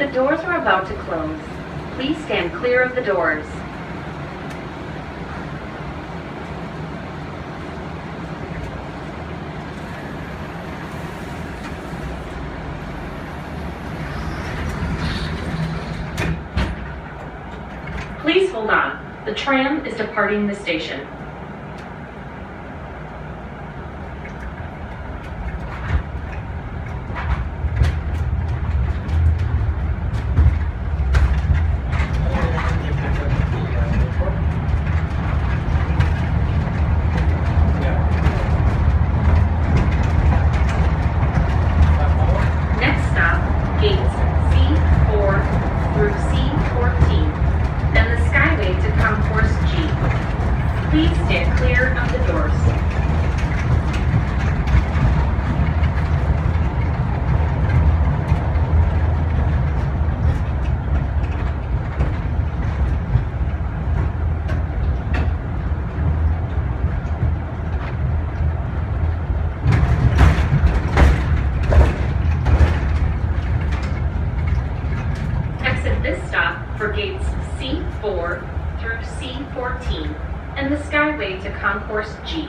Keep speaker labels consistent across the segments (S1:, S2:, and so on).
S1: The doors are about to close. Please stand clear of the doors. Please hold on. The tram is departing the station. Next stop, gates C4 through C14, then the Skyway to Concourse G. Please stand clear of the doors. Exit this stop for gates C4 through C14 and the Skyway to Concourse G.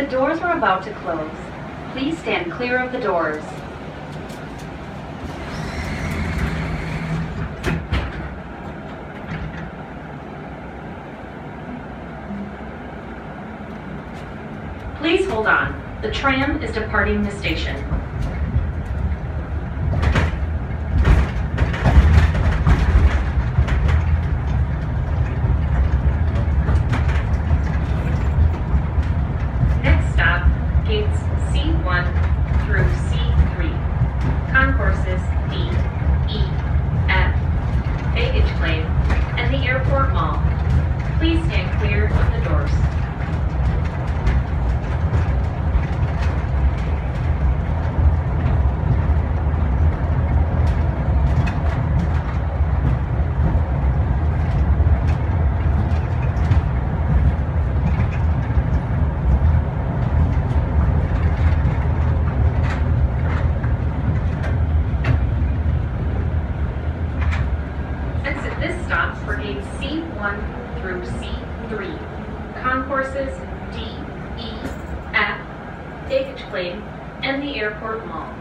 S1: The doors are about to close. Please stand clear of the doors. Please hold on. The tram is departing the station. Next stop, gates C1 through C3. Concourses D, E, F, baggage claim, and the airport mall. Please stand clear of the doors. Exit this stop for gates C1 through C3. Concourses D, E, F, baggage claim, and the airport mall.